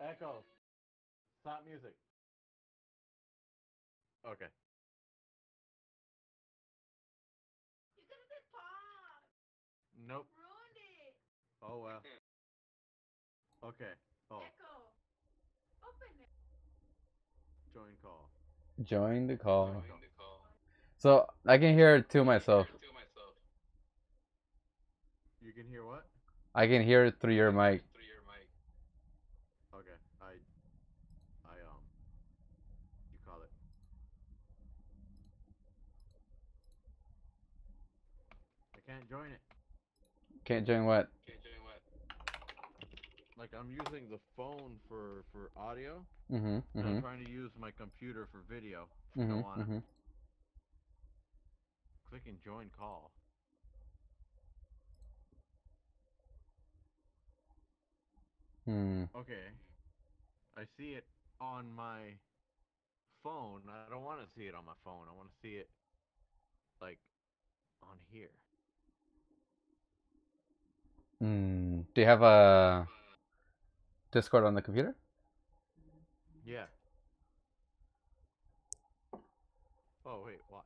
Echo. Stop music. Okay. You could have said pause. Nope. Ruined it. Oh well. Okay. Oh, Echo. Open it. join call. Join the call. Join Join the call. So I can hear it to myself. To myself. You can hear what? I can hear it through your mic. Through your mic. Okay. I. I um. You call it. I can't join it. Can't join what? Can't join what? Like I'm using the phone for for audio. Mm-hmm. and Mm-hmm. I'm trying to use my computer for video. Mm-hmm. don't. Mm-hmm. Clicking join call. Hmm. Okay. I see it on my phone. I don't want to see it on my phone. I want to see it like on here. Hmm. Do you have a Discord on the computer? Yeah. Oh wait, watch.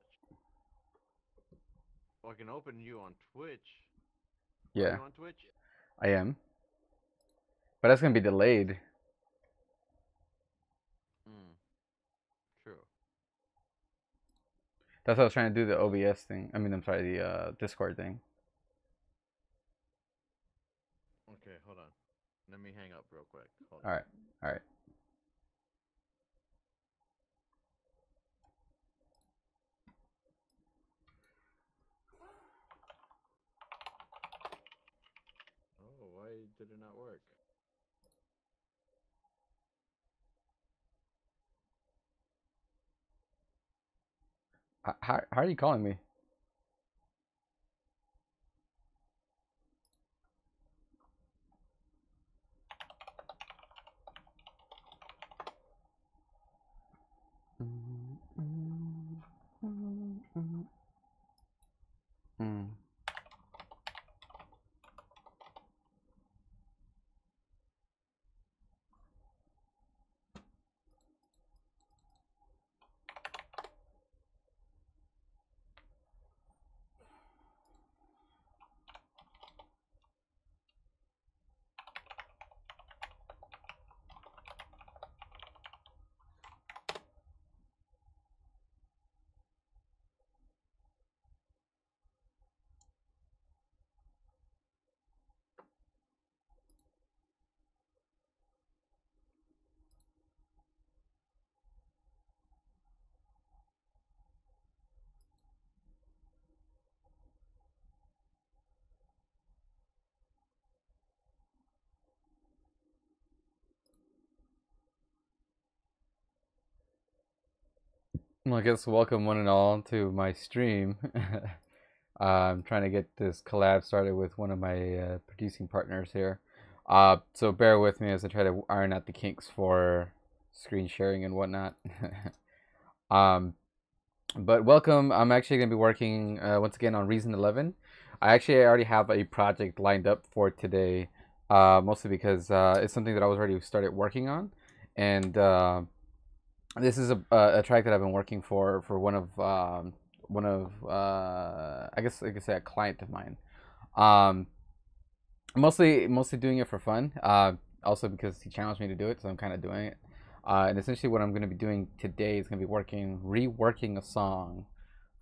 Oh, I can open you on Twitch. Yeah, on Twitch? I am. But that's gonna be delayed. Hmm. True. That's what I was trying to do the OBS thing. I mean, I'm sorry, the uh, Discord thing. Okay, hold on. Let me hang up real quick. Hold on. All right. All right. Oh, why did it not work? How how are you calling me? Well, I guess welcome one and all to my stream. uh, I'm trying to get this collab started with one of my uh, producing partners here. Uh, so bear with me as I try to iron out the kinks for screen sharing and whatnot. um, but welcome. I'm actually going to be working uh, once again on Reason 11. I actually already have a project lined up for today, uh, mostly because uh, it's something that I was already started working on, and. This is a, a track that I've been working for for one of um, one of uh, I guess I could say a client of mine. Um, mostly mostly doing it for fun. Uh, also because he challenged me to do it, so I'm kind of doing it. Uh, and essentially, what I'm going to be doing today is going to be working reworking a song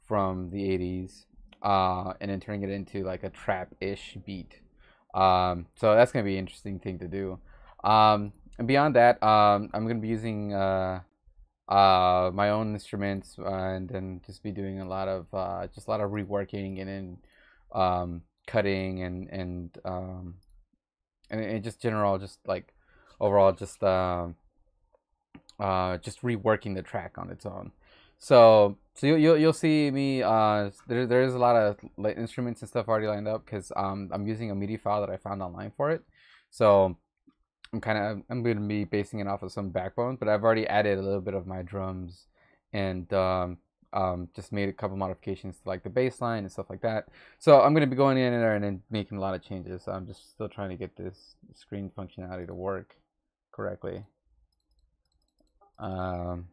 from the '80s, uh, and then turning it into like a trap-ish beat. Um, so that's going to be an interesting thing to do. Um, and beyond that, um, I'm going to be using uh, uh my own instruments uh, and then just be doing a lot of uh just a lot of reworking and then um cutting and and um and, and just general just like overall just um uh just reworking the track on its own. So so you, you'll you'll see me uh there there's a lot of instruments and stuff already lined up because um i'm using a MIDI file that i found online for it. So I'm kind of I'm going to be basing it off of some backbone, but I've already added a little bit of my drums and um, um, just made a couple modifications to like the bass line and stuff like that. So I'm going to be going in there and then making a lot of changes. I'm just still trying to get this screen functionality to work. correctly. Um,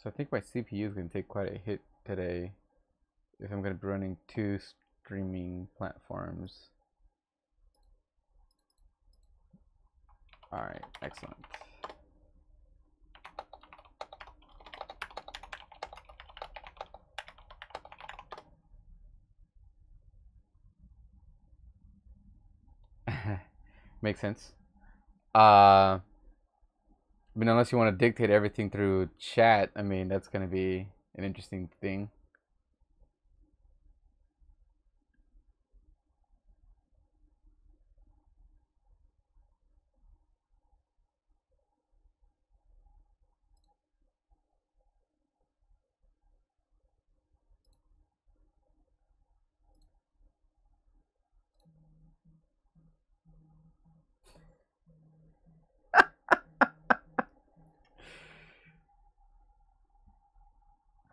So I think my CPU is going to take quite a hit today if I'm going to be running two streaming platforms. Alright, excellent. Makes sense. Uh, mean, unless you want to dictate everything through chat, I mean, that's going to be an interesting thing.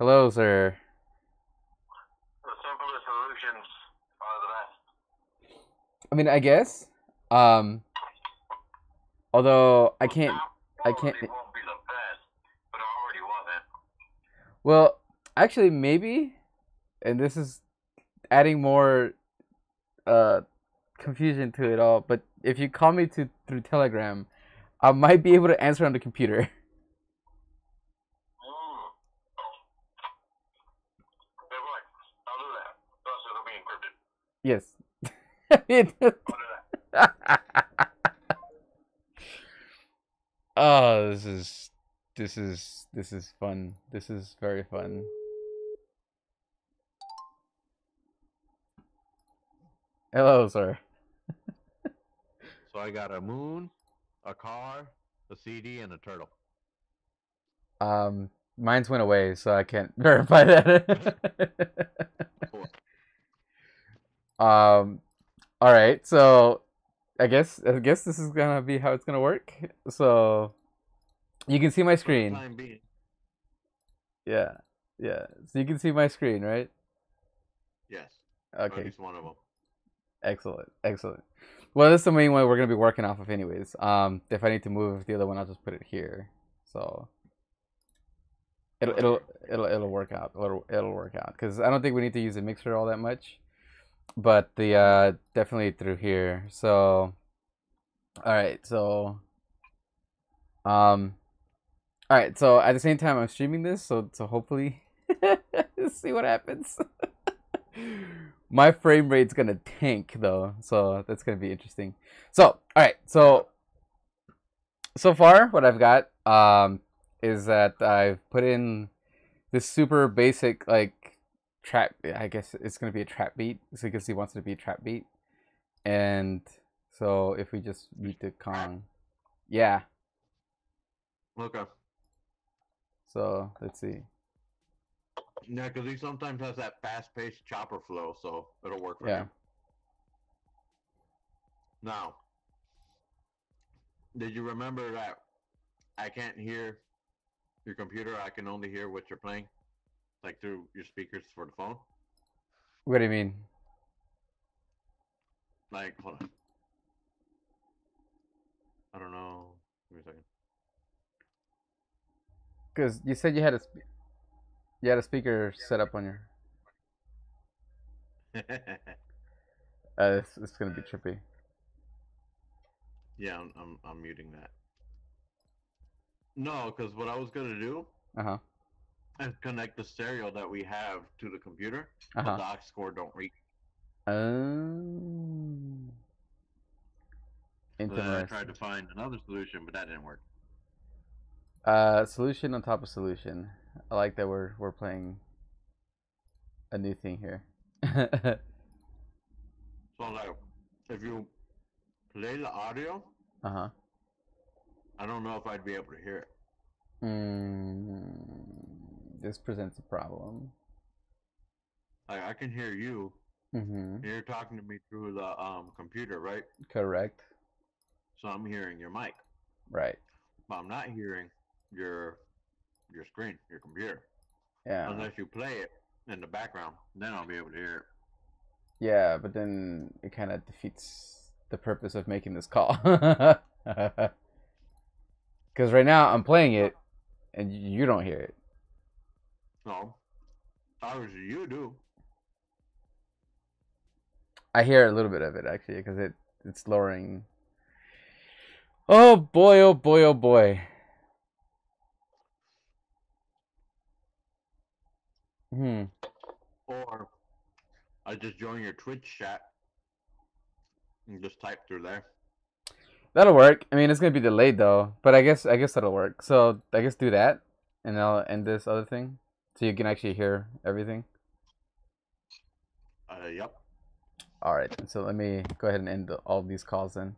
Hello, sir. The simpler solutions are the best. I mean, I guess. Um, although I can't. I can't- It won't be the best, but it already wasn't. Well, actually, maybe, and this is adding more uh confusion to it all. But if you call me to through Telegram, I might be able to answer on the computer. Mm. Hey, boy, I'll do that. Plus, it'll be encrypted. Yes. I'll do that. oh, this is this is this is fun. This is very fun. Hello, sir. So I got a moon, a car, a CD, and a turtle. Um, mine's went away, so I can't verify that. um, all right. So, I guess I guess this is gonna be how it's gonna work. So, you can see my screen. Yeah, yeah. So you can see my screen, right? Yes. At Okay. least one of them. Excellent, excellent. Well, this is the main one we're gonna be working off of, anyways. Um, if I need to move the other one, I'll just put it here. So it'll it'll it'll it'll work out. It'll it'll work out because I don't think we need to use the mixer all that much, but the uh definitely through here. So all right, so um, all right. So at the same time, I'm streaming this, so so hopefully see what happens. My frame rate's gonna tank though, so that's gonna be interesting. So, all right, so so far what I've got um is that I've put in this super basic like trap. I guess it's gonna be a trap beat, so because he wants it to be a trap beat, and so if we just beat the Kong, yeah. Okay. So let's see. Yeah, because he sometimes has that fast-paced chopper flow, so it'll work for Yeah. him. Now, did you remember that I can't hear your computer? I can only hear what you're playing, like through your speakers for the phone. What do you mean? Like, hold on. I don't know. Give me a second. Because you said you had a. you had a speaker set up on your. Uh, it's, it's gonna be trippy. yeah, I'm, I'm I'm muting that. No, because what I was gonna do Uh huh. Is connect the stereo that we have to the computer, Uh but the aux cord don't reach. Um. So then I tried to find another solution, but that didn't work. Uh, solution on top of solution. I like that we're we're playing a new thing here. So like, if you play the audio, uh huh. I don't know if I'd be able to hear it. Mm, this presents a problem. Like I can hear you. Mm-hmm. You're talking to me through the um computer, right? Correct. So I'm hearing your mic, Right. but I'm not hearing your your screen, your computer. Yeah. Unless you play it in the background, then I'll be able to hear it. Yeah, but then it kind of defeats the purpose of making this call. Because right now I'm playing it, and you don't hear it. No, obviously you do. I hear a little bit of it actually, because it it's lowering. Oh boy! Oh boy! Oh boy! Hmm. Or I just join your Twitch chat and just type through there. That'll work. I mean, it's gonna be delayed though, but I guess I guess that'll work. So I guess do that, and I'll end this other thing, so you can actually hear everything. Uh, yep. All right. So let me go ahead and end the, all these calls then.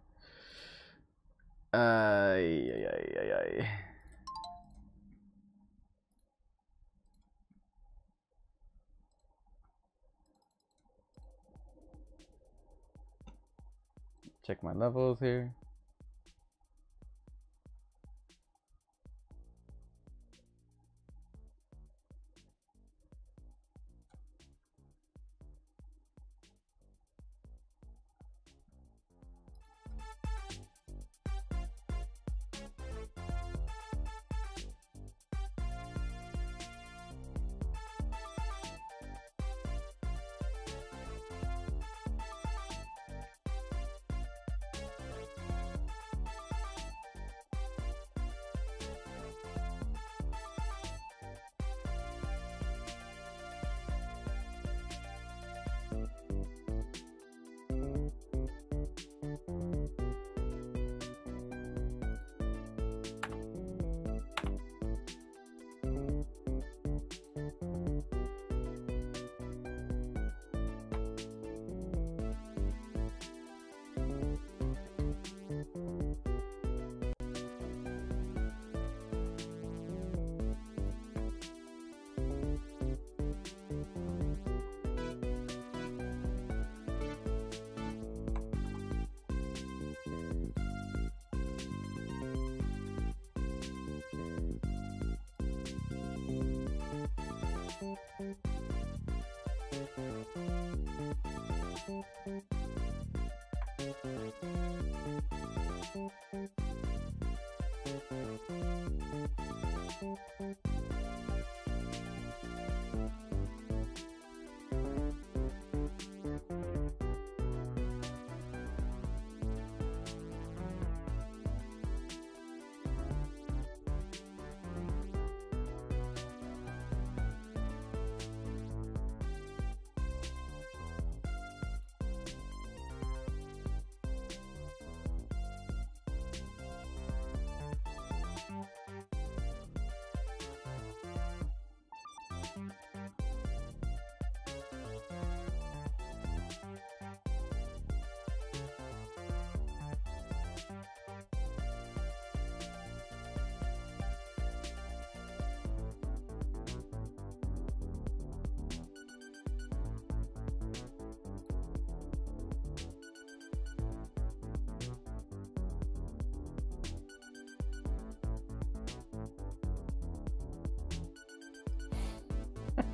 Uh, ay, ay. Check my levels here.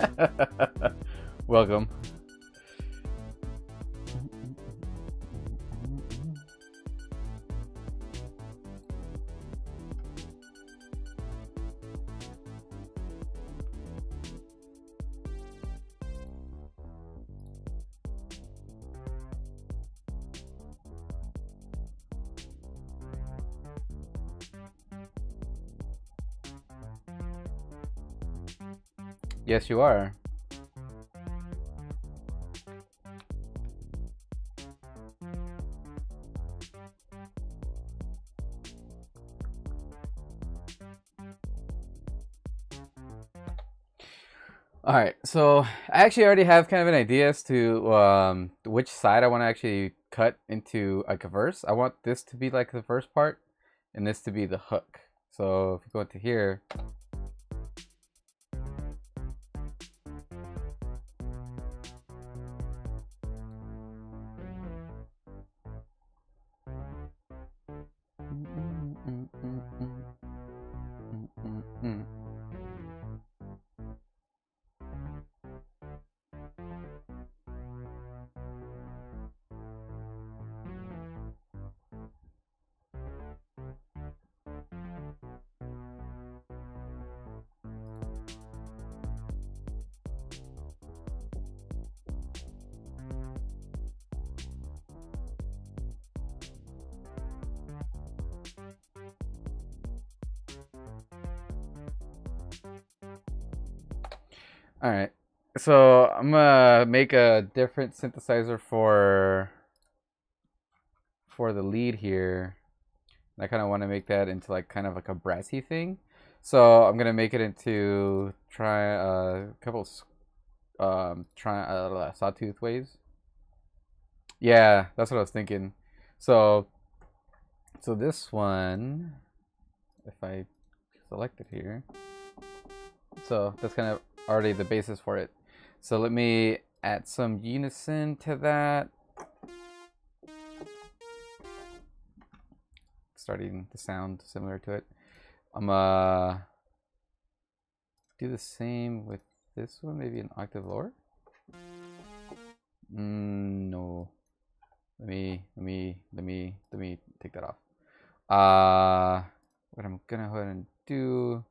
Welcome. Yes, you are. All right, so I actually already have kind of an idea as to um, which side I want to actually cut into like a verse. I want this to be like the first part, and this to be the hook. So if you go into here, So I'm gonna make a different synthesizer for for the lead here. I kind of want to make that into like kind of like a brassy thing. So I'm gonna make it into try a couple um try uh, sawtooth waves. Yeah, that's what I was thinking. So so this one, if I select it here, so that's kind of already the basis for it. So let me add some unison to that. Starting the sound similar to it. I'm uh do the same with this one, maybe an octave lower. Mm, no. Let me let me let me let me take that off. Uh what I'm gonna go ahead and do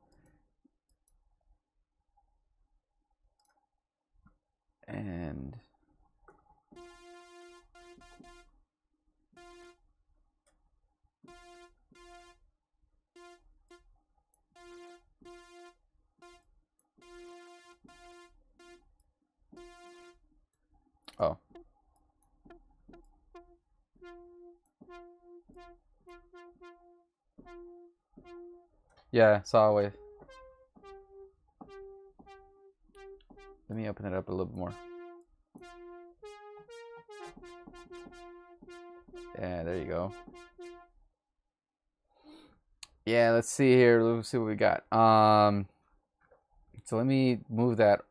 and oh. Yeah saw Let me open it up a little bit more. Yeah, there you go. Yeah, let's see here. Let's see what we got. Um, so let me move that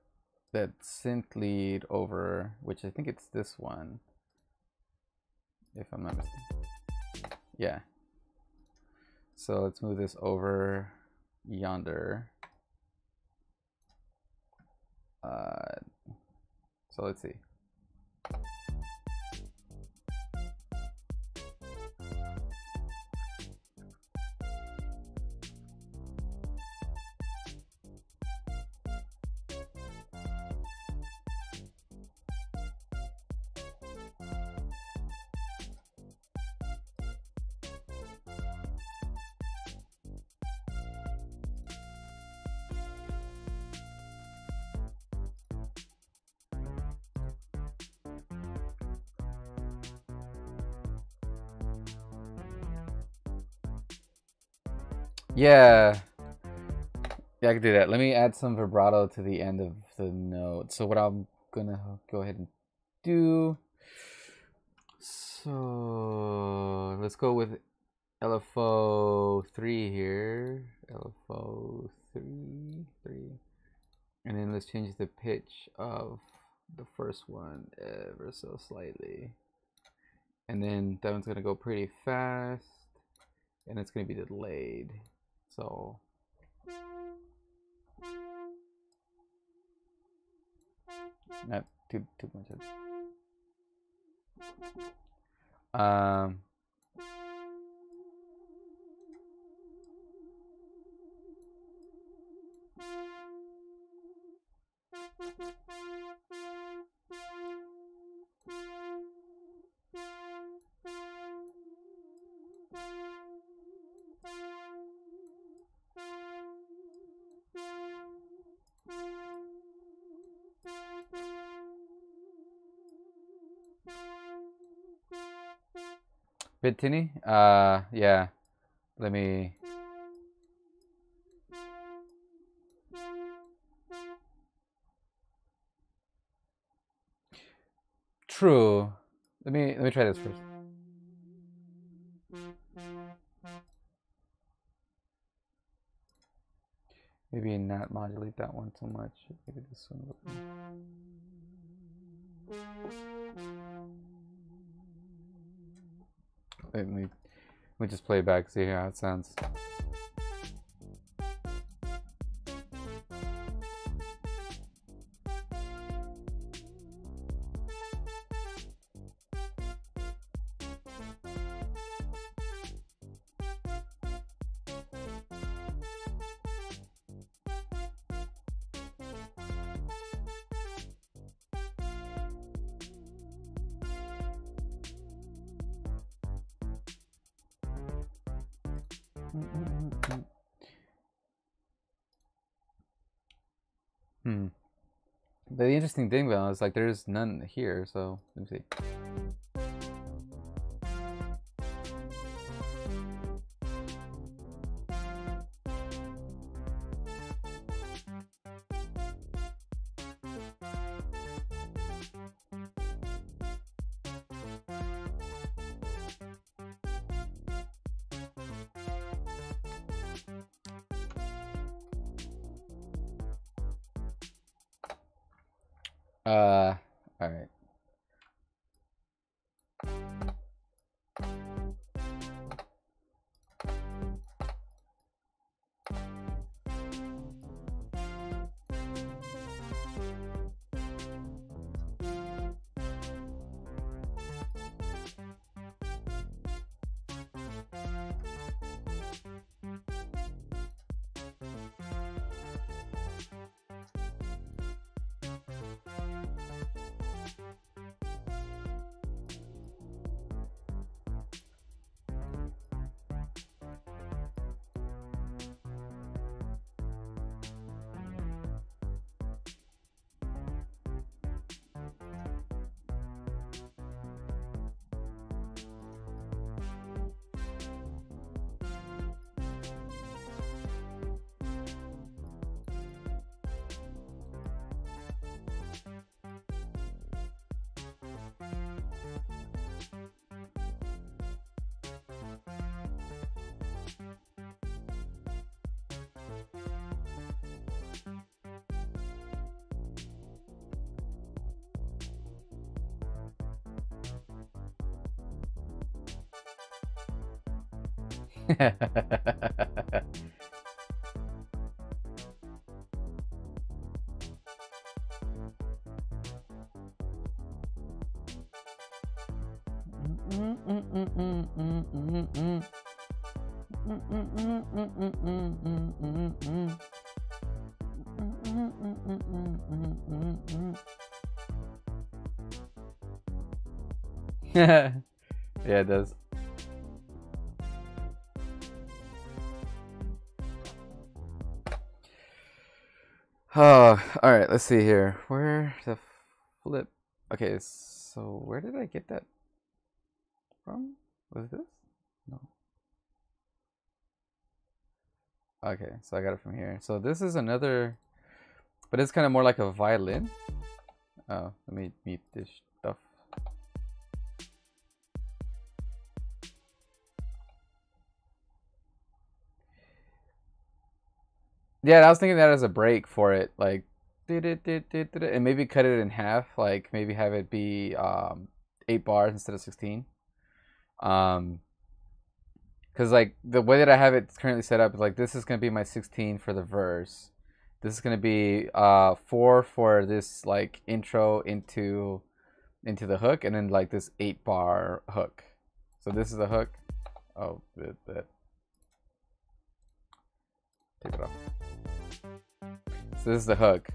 that synth lead over, which I think it's this one, if I'm not mistaken. Yeah. So let's move this over yonder. Uh, so let's see. Yeah. Yeah, I can do that. Let me add some vibrato to the end of the note. So what I'm gonna go ahead and do. So let's go with LFO three here. LFO three three. And then let's change the pitch of the first one ever so slightly. And then that one's gonna go pretty fast. And it's gonna be delayed. So not too too much. Um. Bitini? Uh, yeah. Let me. True. Let me let me try this first. Maybe not modulate that one so much. Maybe this one. Let me, let me just play back, see how it sounds. Interesting thing though is like there's none here, so let me see. Yeah, mm-hmm. Let's see here. Where the flip? Okay, so where did I get that from? Was this? No. Okay, so I got it from here. So this is another, but it's kind of more like a violin. Oh, let me mute this stuff. Yeah, I was thinking that as a break for it, like, and maybe cut it in half, like maybe have it be um, eight bars instead of sixteen. Um, because like the way that I have it currently set up is like this is gonna be my sixteen for the verse. This is gonna be uh four for this like intro into into the hook, and then like this eight bar hook. So this is the hook. Oh, that. that. Take it off. So this is the hook.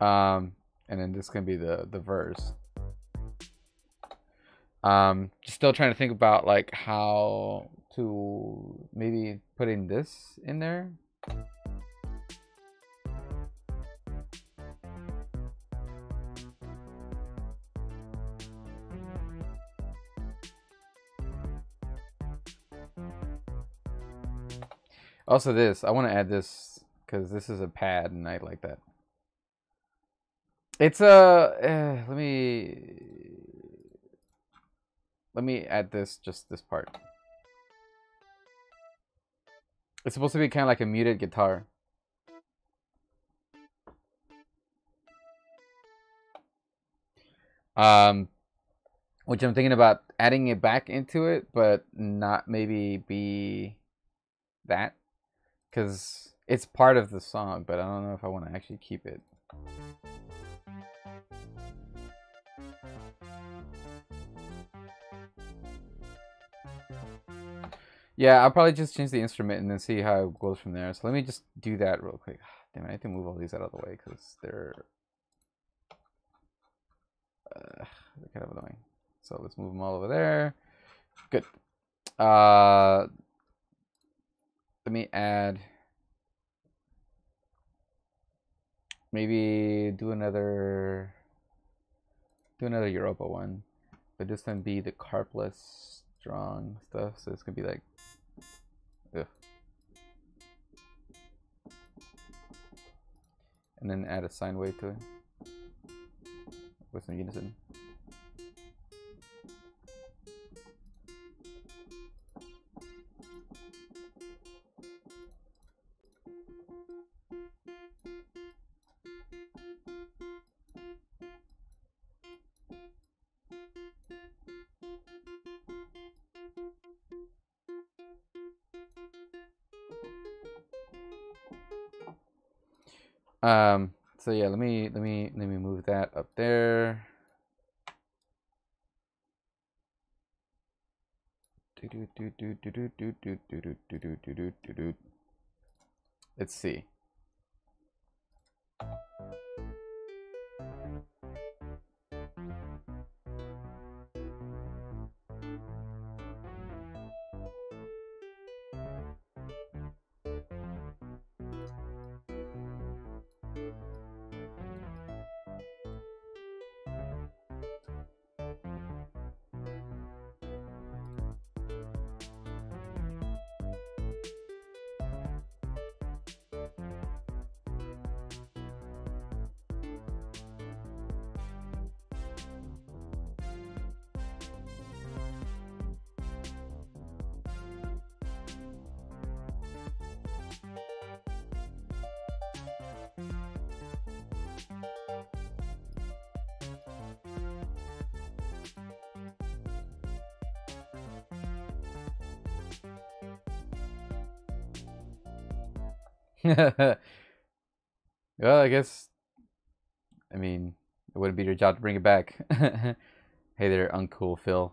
Um, and then this can be the, the verse. Um, still trying to think about like how to maybe putting this in there. Also this, I want to add this because this is a pad and I like that. It's a. Uh, let me. Let me add this, just this part. It's supposed to be kind of like a muted guitar. Um, which I'm thinking about adding it back into it, but not maybe be that because it's part of the song, but I don't know if I want to actually keep it. Yeah, I'll probably just change the instrument and then see how it goes from there. So let me just do that real quick. Damn I have to move all these out of the way because they're, uh, they're kind of annoying. So let's move them all over there. Good. Uh, let me add, maybe do another, do another Europa one, but this time be the carpless strong stuff. So it's gonna be like And then add a sine wave to it with some unison. Um, so yeah, let me let me let me move that up there. Let's see. well, I guess. I mean, it wouldn't be your job to bring it back. hey there, uncool Phil.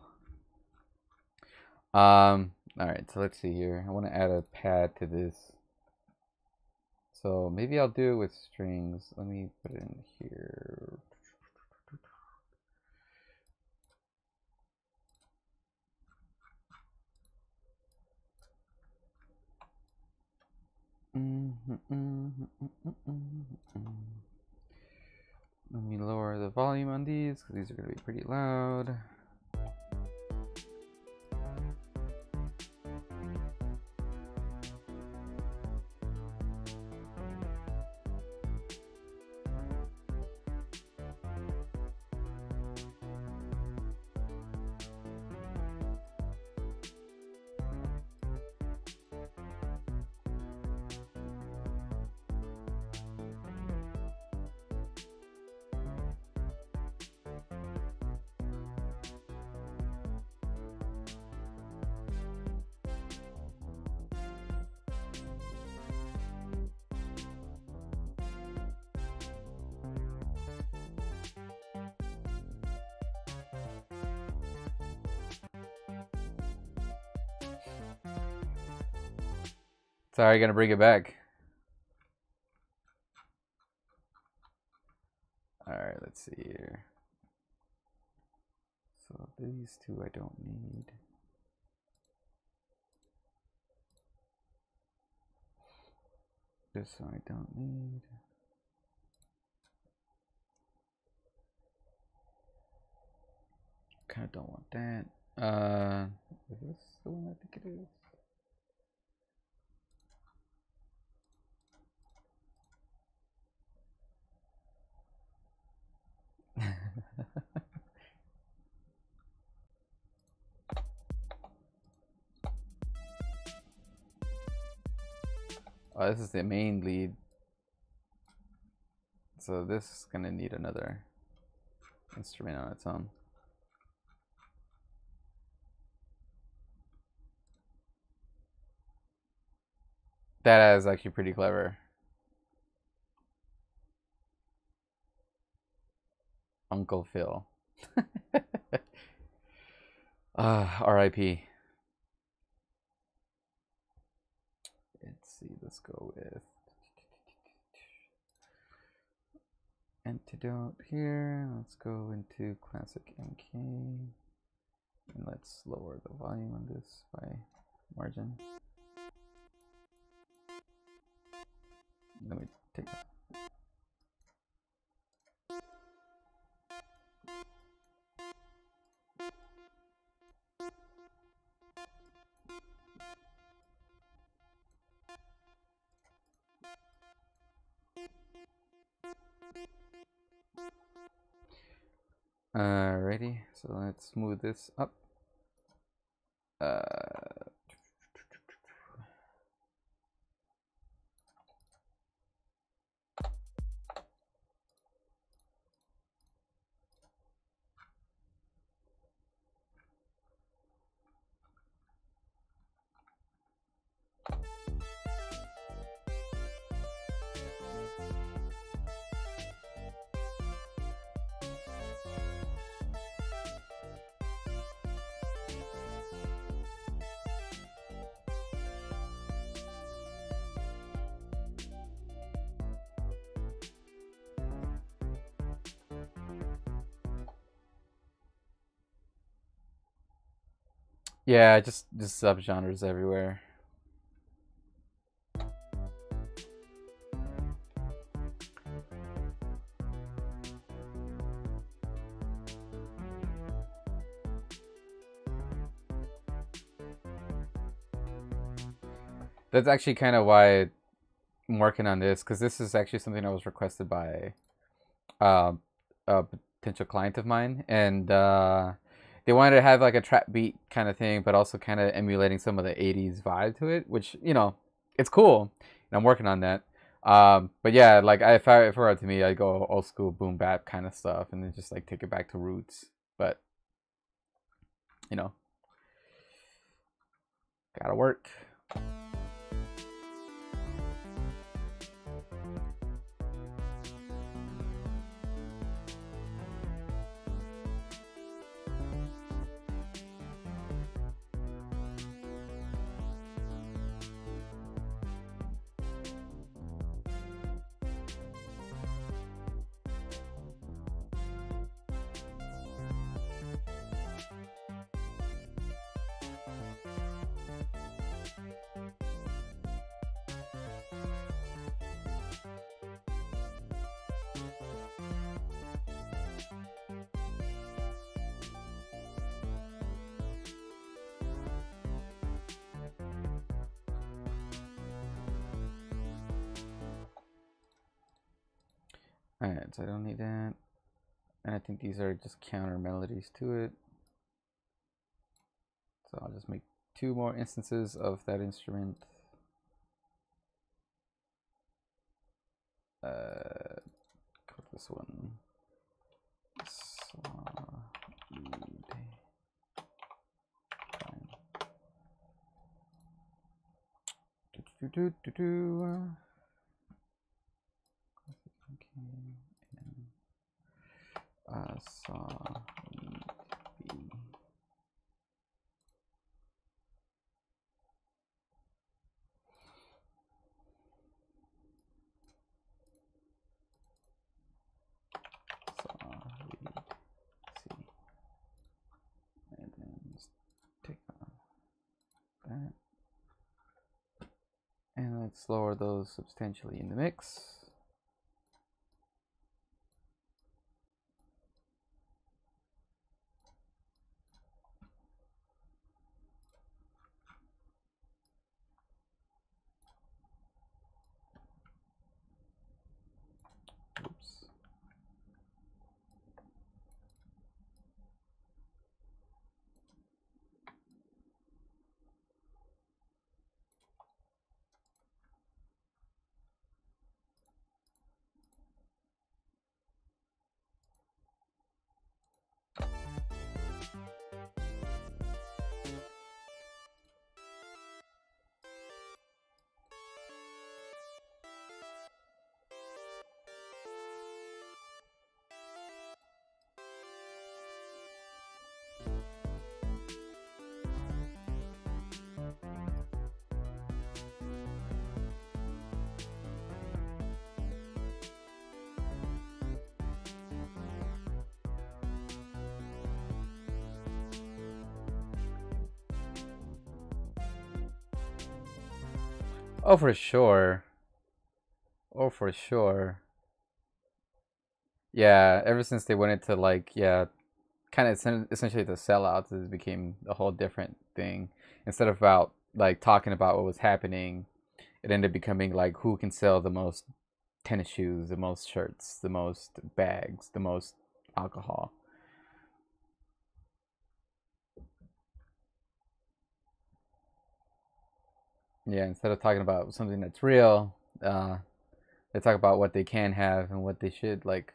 Um. All right, so let's see here. I want to add a pad to this. So maybe I'll do it with strings. Let me put it in here. Mm-hmm, mm-hmm, mm-hmm, Let me lower the volume on these because these are going to be pretty loud. Sorry, gonna bring it back. Alright, let's see here. So these two I don't need. This one I don't need. Kinda don't want that. Uh, is this the one I think it is? Oh, this is the main lead. So this is gonna need another instrument on its own. That is actually pretty clever. Uncle Phil. Ah, R.I.P. Let's go with antidote here. Let's go into classic MK, and let's lower the volume on this by margin. Let me take. Alrighty, so let's move this up. Uh, yeah, just just subgenres everywhere. That's actually kind of why I'm working on this because this is actually something that was requested by uh, a potential client of mine, and uh, they wanted to have like a trap beat kind of thing, but also kind of emulating some of the '80s vibe to it, which you know, it's cool, and I'm working on that. Um, but yeah, like I, if I if it were to me, I'd go old school boom bap kind of stuff, and then just like take it back to roots. But you know, gotta work. Think these are just counter melodies to it. So I'll just make two more instances of that instrument. Uh, this one. Do, do, do, do, do. Okay, and that. And let's lower those substantially in the mix. Oh, for sure. Oh, for sure. Yeah, ever since they went into like, yeah, kind of essentially the sellouts, it became a whole different thing. Instead of about like talking about what was happening, it ended up becoming like who can sell the most tennis shoes, the most shirts, the most bags, the most alcohol. Yeah, instead of talking about something that's real, uh, they talk about what they can have and what they should like,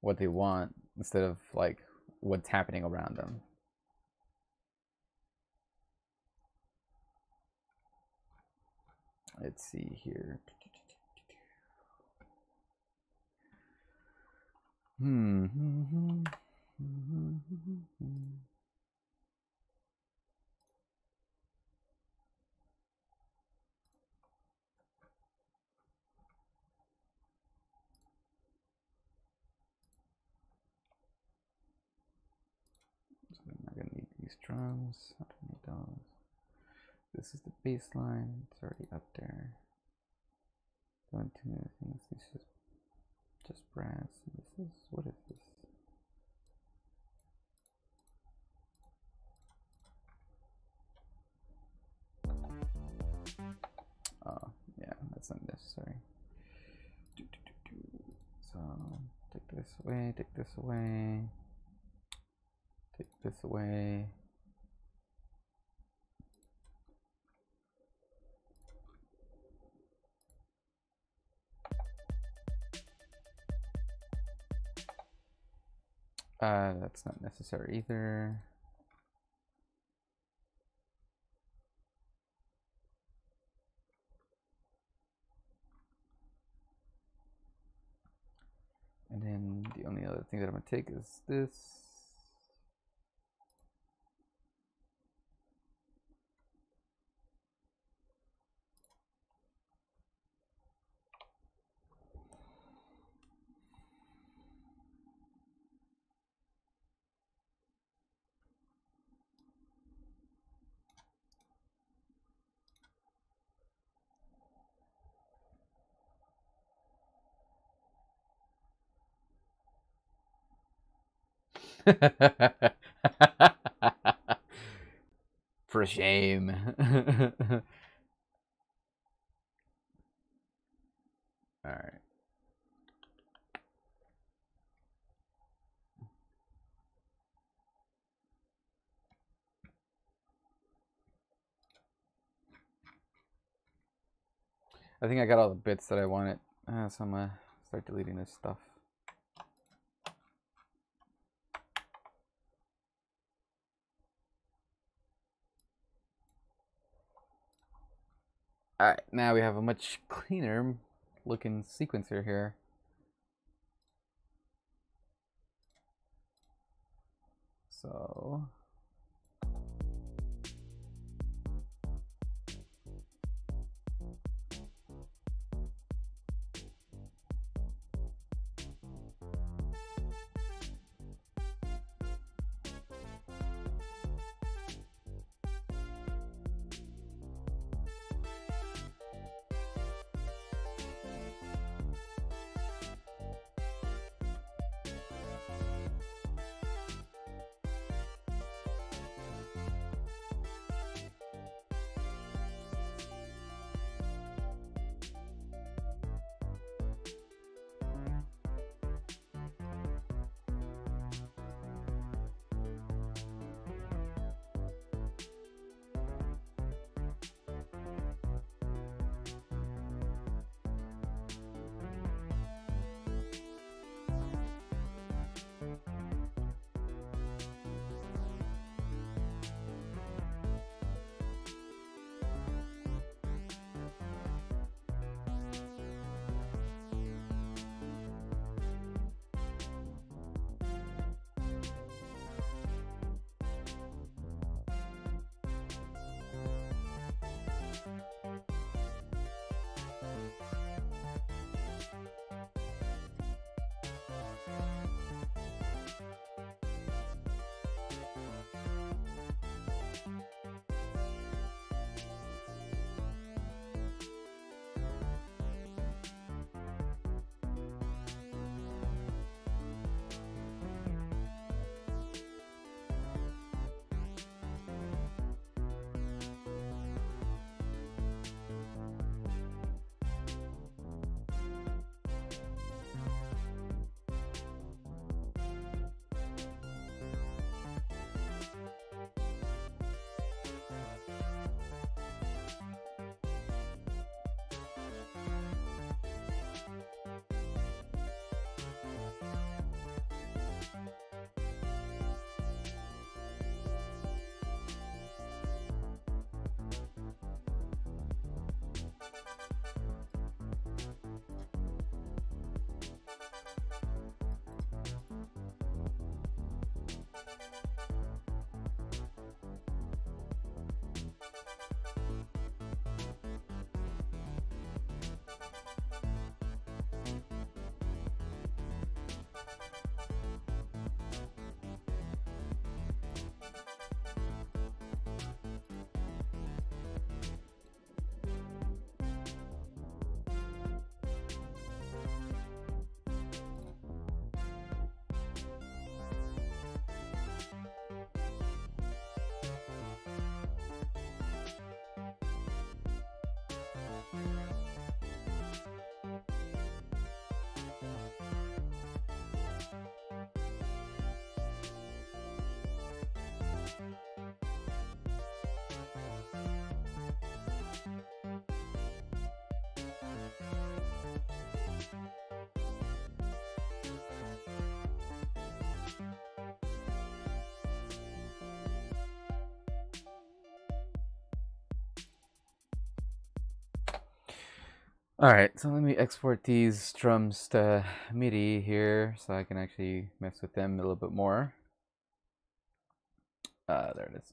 what they want instead of like what's happening around them. Let's see here. Hmm. So I'm not gonna need these drums. I don't need those. This is the bass line. It's already up there. Doing too many things. This is just brass. This is what is this? Oh, yeah, that's unnecessary. So, take this away, take this away, take this away. Uh, that's not necessary either. And then the only other thing that I'm going to take is this. For shame. All right. I think I got all the bits that I wanted, uh, so I'm gonna start deleting this stuff. Alright, now we have a much cleaner looking sequencer here. So All right, so let me export these drums to MIDI here so I can actually mess with them a little bit more. Uh, there it is.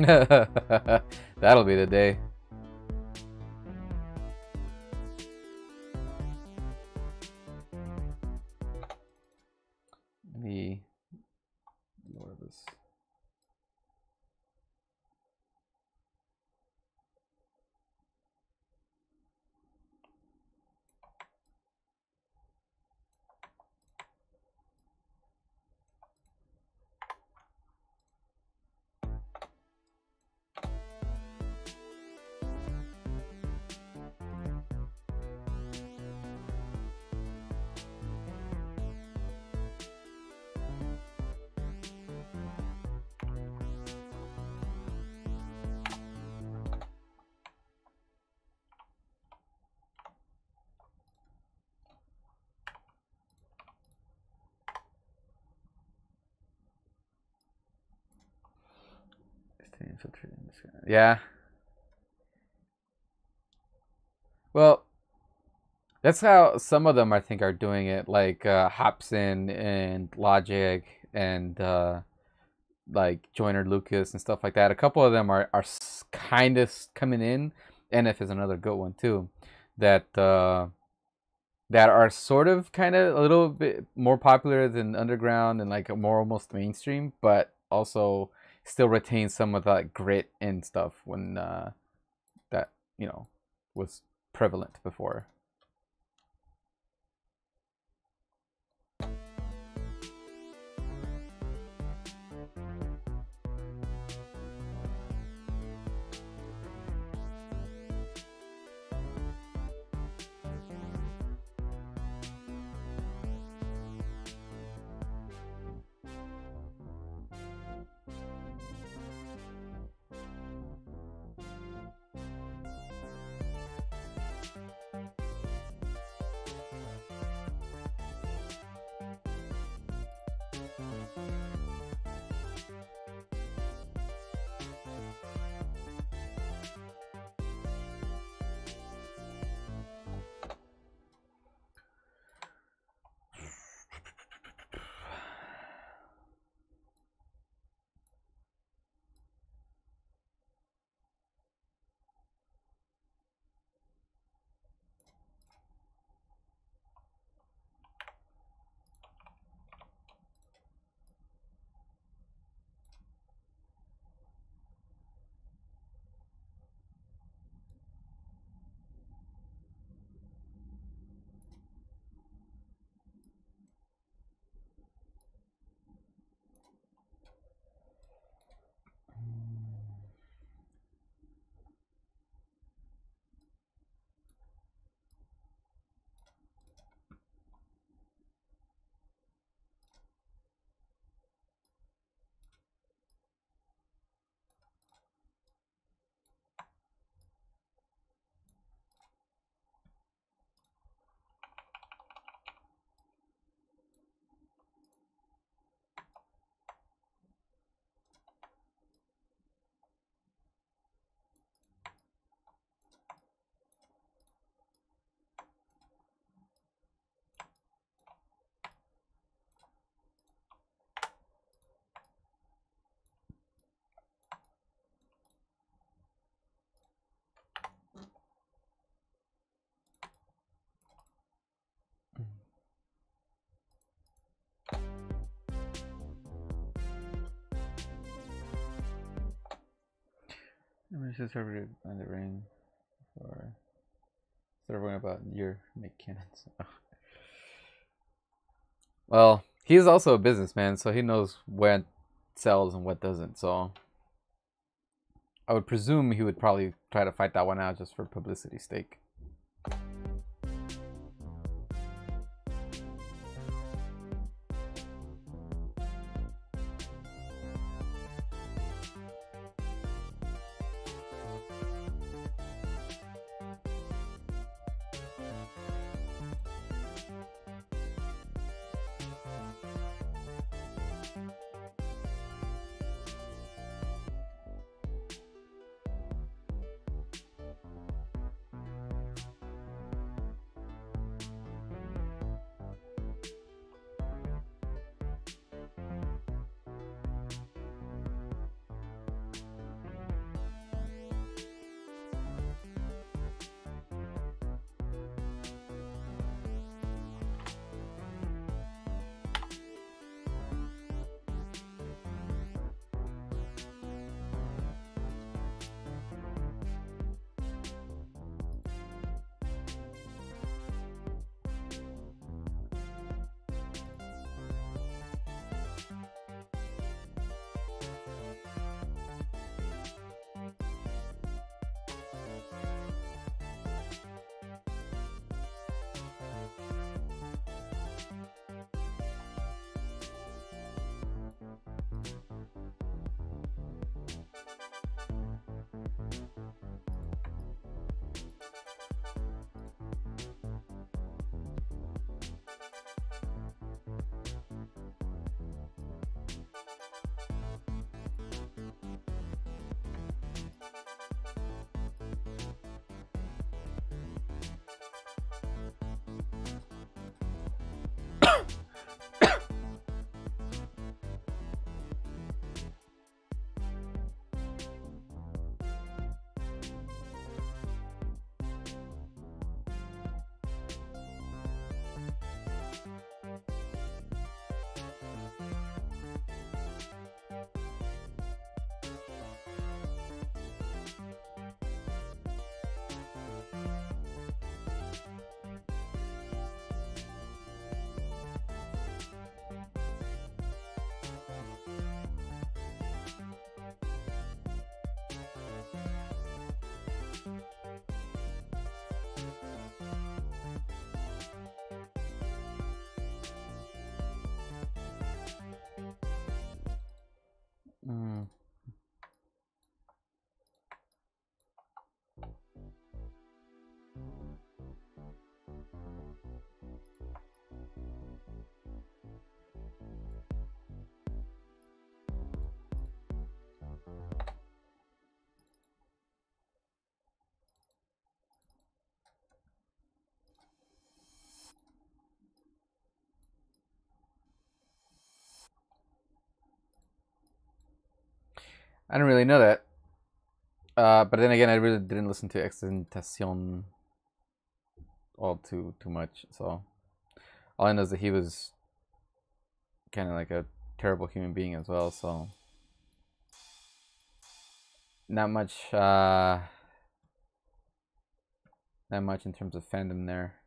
That'll be the day. Yeah. Well, that's how some of them I think are doing it, like uh, Hopsin and Logic and uh, like Joyner Lucas and stuff like that. A couple of them are are kind of coming in. NF is another good one too. That uh, that are sort of kind of a little bit more popular than underground and like more almost mainstream, but also still retain some of that grit and stuff when uh, that you know was prevalent before. Should start with on the ring about your make cannons. well, he's also a businessman, so he knows what sells and what doesn't. So I would presume he would probably try to fight that one out just for publicity stake. Mm. I don't really know that. Uh, but then again, I really didn't listen to XXXTentacion all too too much. So all I know is that he was kind of like a terrible human being as well. So not much, uh, not much in terms of fandom there.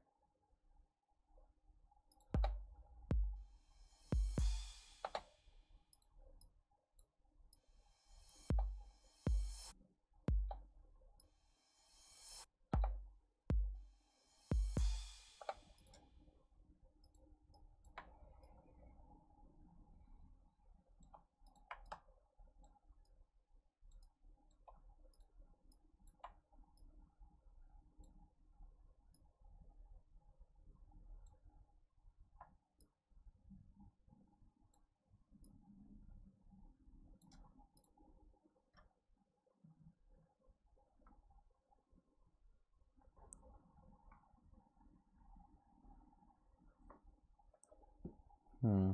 Hmm.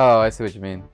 Oh, I see what you mean.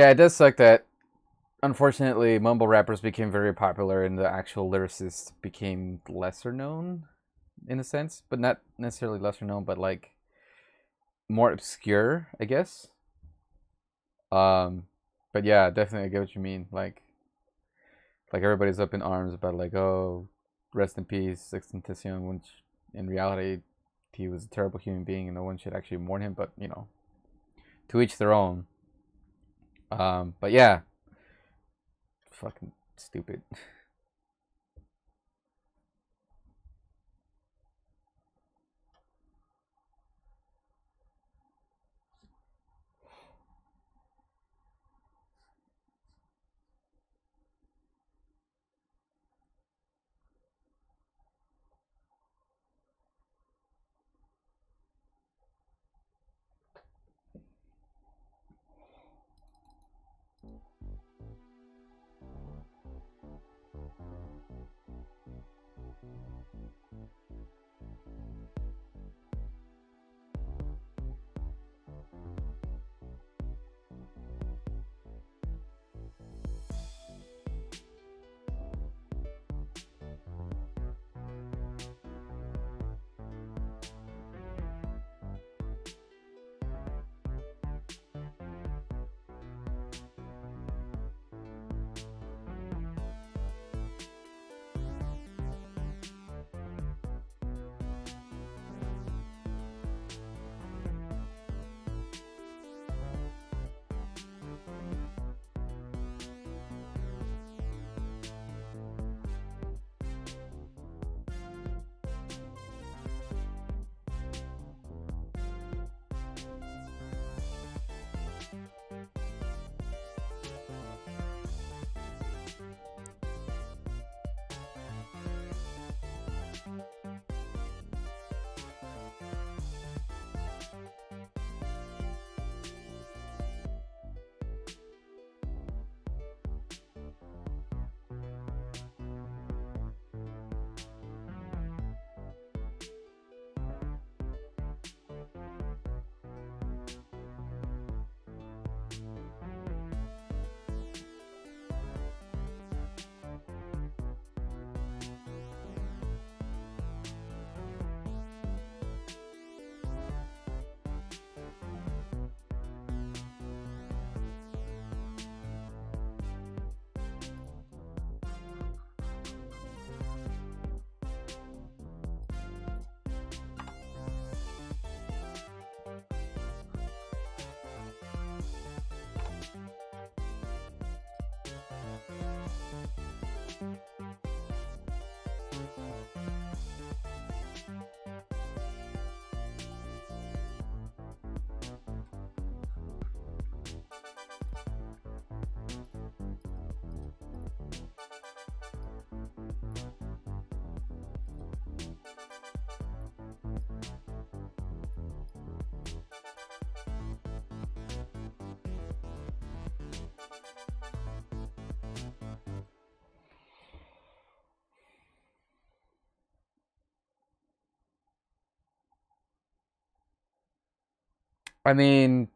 Yeah, it does suck that unfortunately mumble rappers became very popular and the actual lyricists became lesser known in a sense, but not necessarily lesser known, but like more obscure, I guess. Um, but yeah, definitely I get what you mean. Like, like everybody's up in arms about like, oh, rest in peace, XXXTentacion. Which in reality, he was a terrible human being, and no one should actually mourn him. But you know, to each their own. Um, but yeah, fucking stupid. I mean,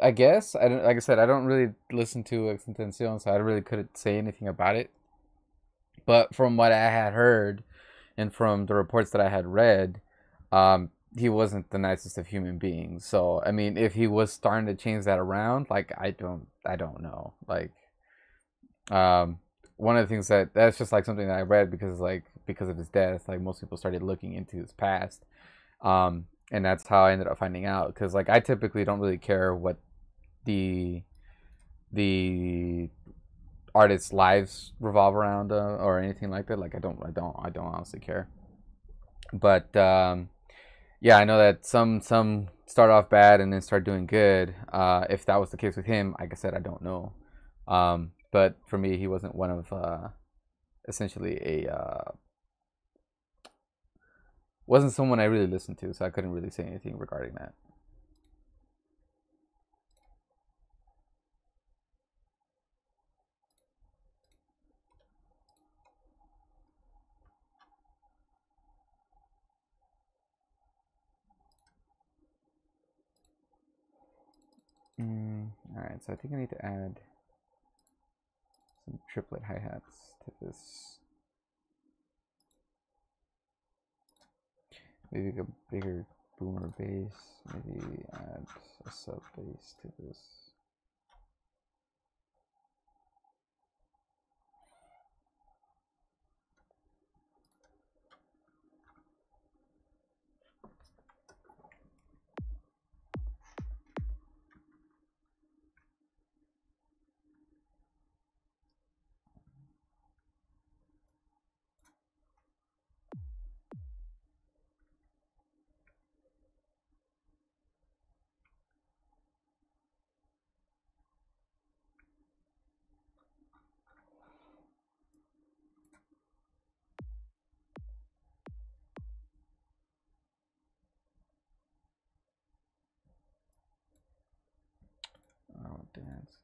I guess I don't. Like I said, I don't really listen to XXXTentacion, so I really couldn't say anything about it. But from what I had heard, and from the reports that I had read, um, he wasn't the nicest of human beings. So I mean, if he was starting to change that around, like I don't, I don't know. Like, um, one of the things that that's just like something that I read because like because of his death, like most people started looking into his past. Um, and that's how I ended up finding out. Because like I typically don't really care what the the artists' lives revolve around uh, or anything like that. Like I don't, I don't, I don't honestly care. But um, yeah, I know that some some start off bad and then start doing good. Uh, if that was the case with him, like I said, I don't know. Um, but for me, he wasn't one of uh, essentially a uh, wasn't someone I really listened to, so I couldn't really say anything regarding that. Mm, Alright, so I think I need to add some triplet hi-hats to this. Maybe a bigger boomer bass, maybe add a sub bass to this. Dance.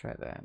Try that.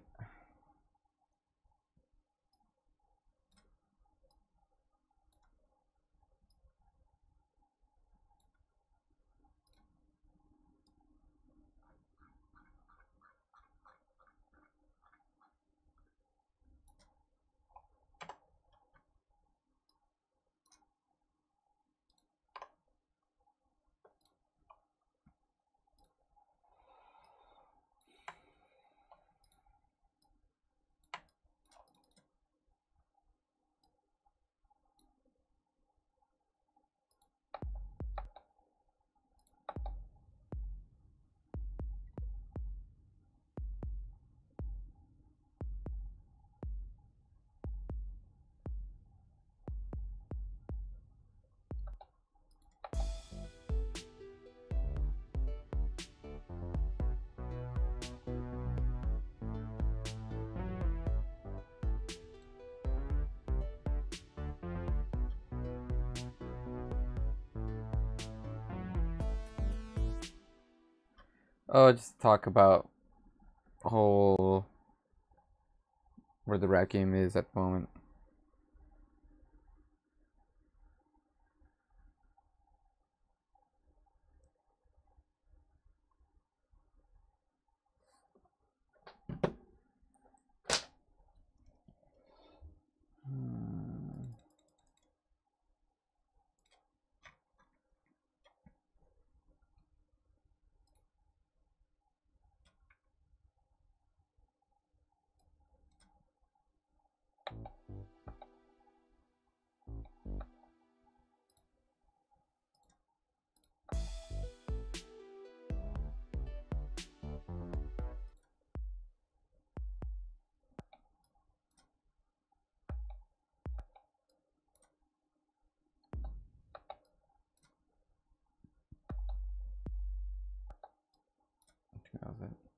Oh, just talk about whole where the rat game is at the moment. Was it.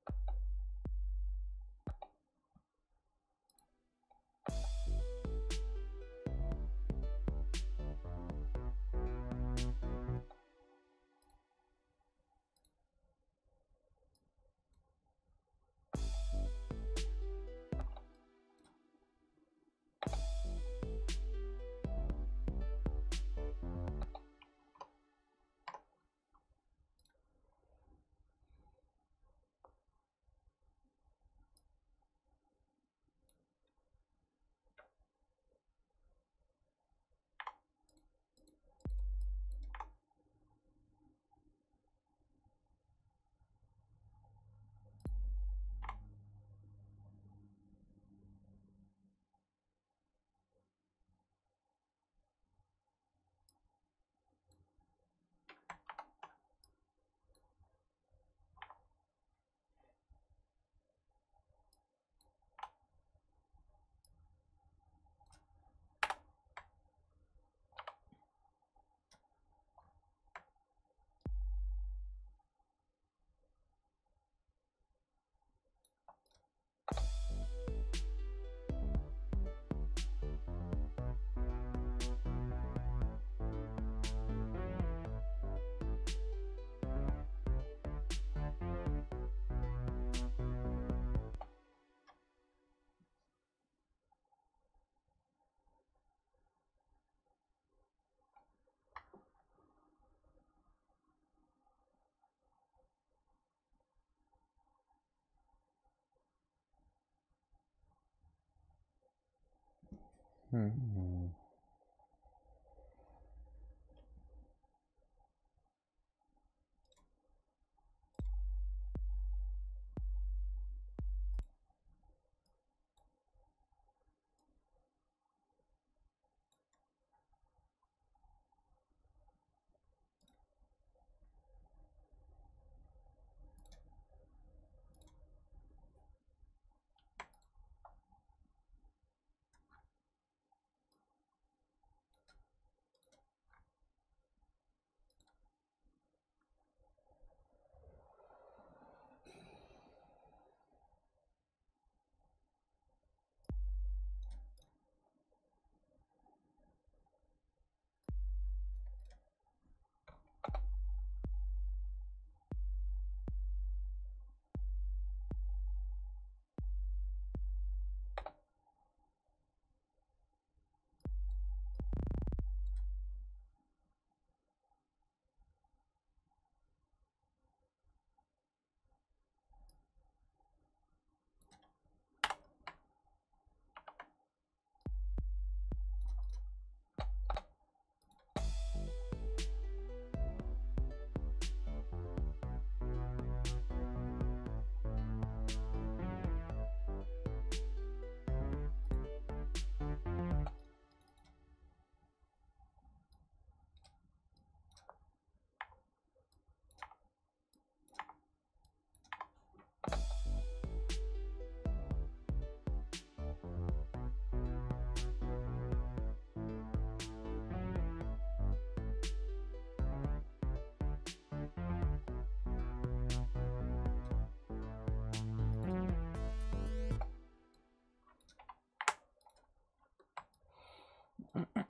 Hmm.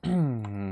嗯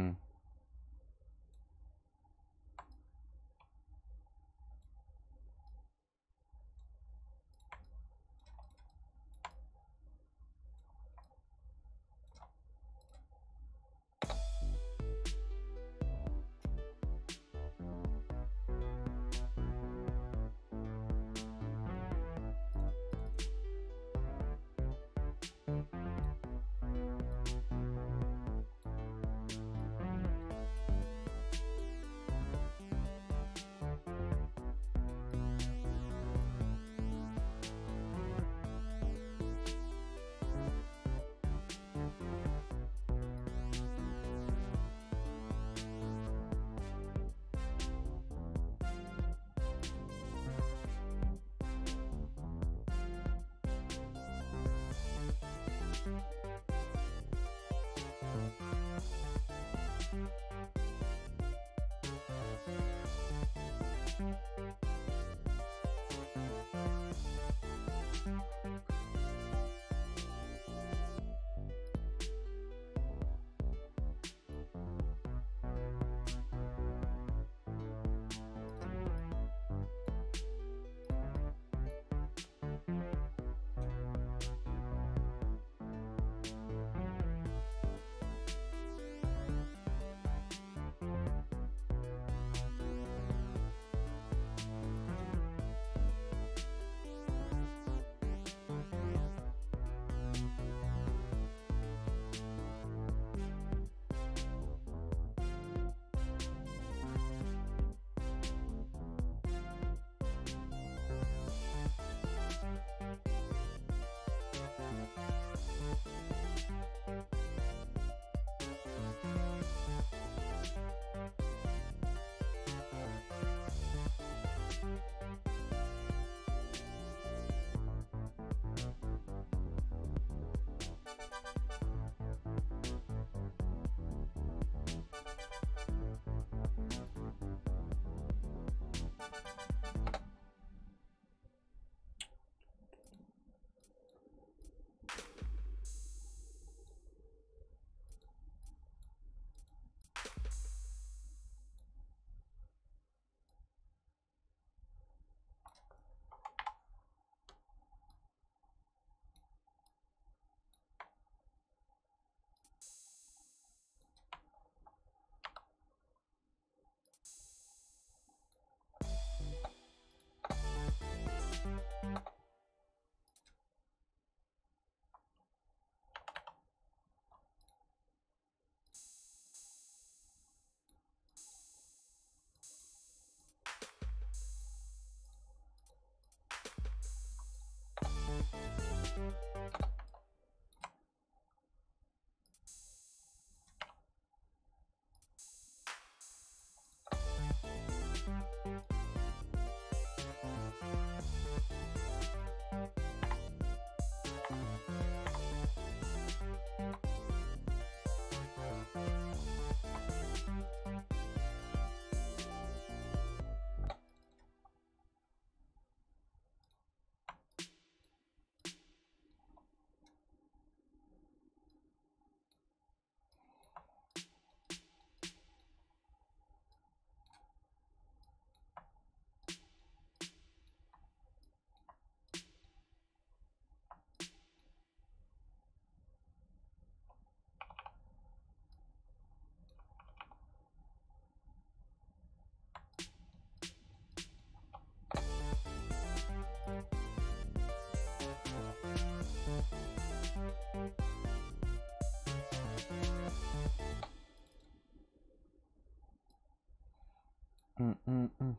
Mm-mm-mm.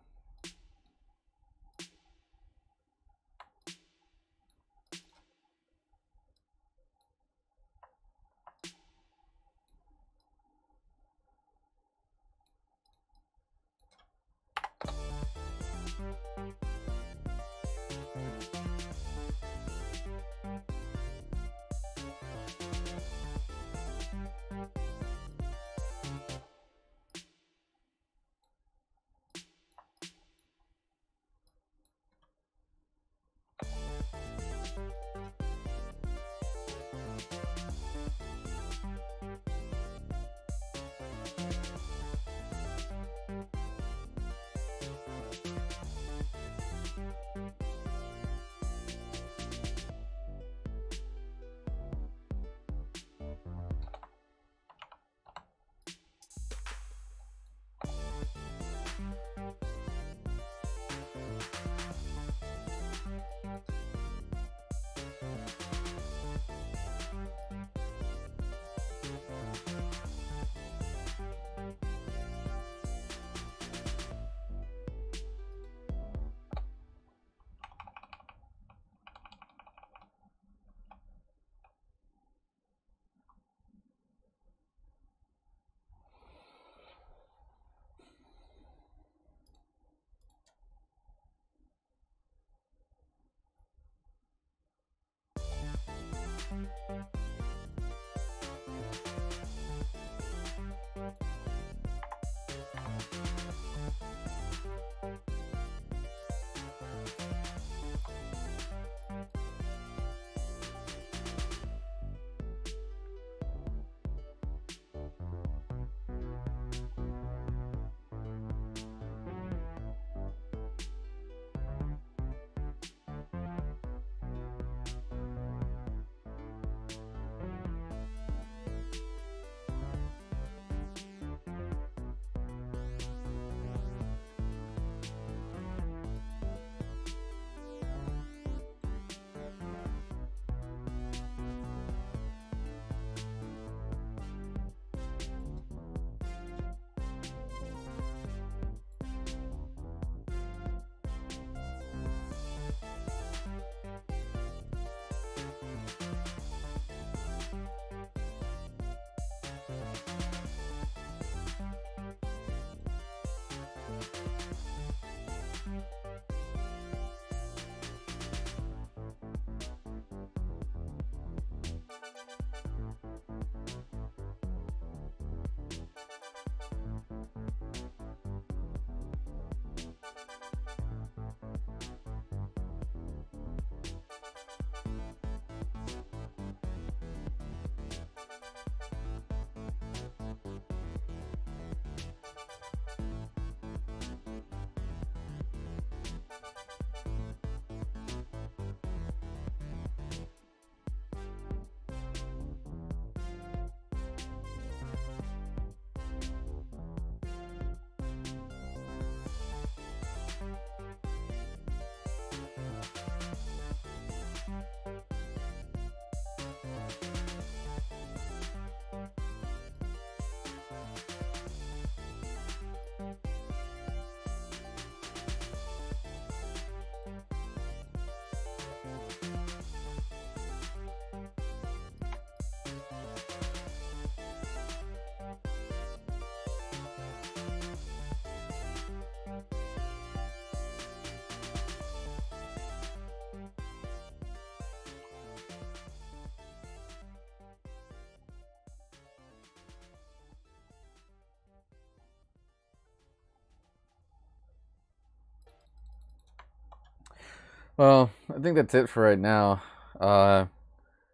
Well, I think that's it for right now. Uh,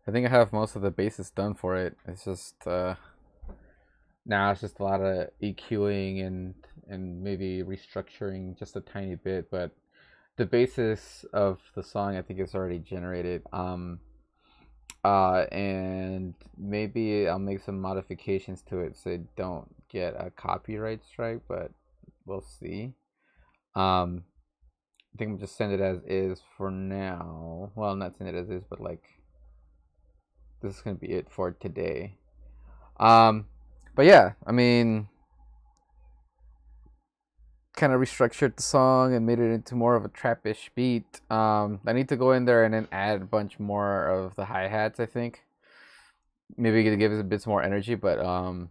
I think I have most of the bases done for it. It's just uh, now it's just a lot of EQing and and maybe restructuring just a tiny bit, but the basis of the song I think is already generated. Um, uh, and maybe I'll make some modifications to it so it don't get a copyright strike, but we'll see. Um, I think I'm just send it as is for now. Well, not send it as is, but like this is gonna be it for today. Um, but yeah, I mean, kind of restructured the song and made it into more of a trappish beat. Um, I need to go in there and then add a bunch more of the hi hats. I think maybe to give it a bit more energy, but um,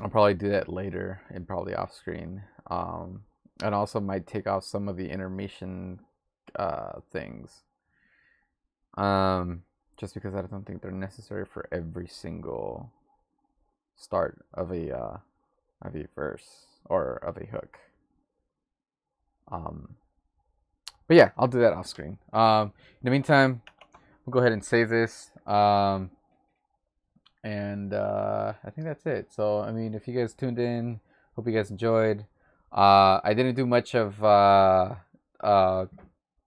I'll probably do that later and probably off screen. Um, and also might take off some of the intermission uh, things. Um, just because I don't think they're necessary for every single start of a uh, of a verse or of a hook. Um, but yeah, I'll do that off screen. Um, in the meantime, we'll go ahead and save this. Um, and uh, I think that's it. So I mean, if you guys tuned in, hope you guys enjoyed. Uh, I didn't do much of uh, uh,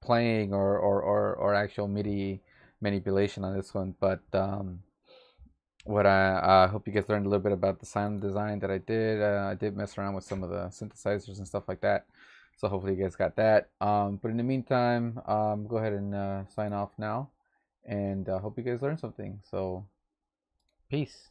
playing or, or, or, or actual MIDI manipulation on this one, but um, what I hope you guys learned a little bit about the sound design that I did. Uh, I did mess around with some of the synthesizers and stuff like that. So hopefully you guys got that. Um, but in the meantime, um, go ahead and uh, sign off now. And I uh, hope you guys learned something. So Peace.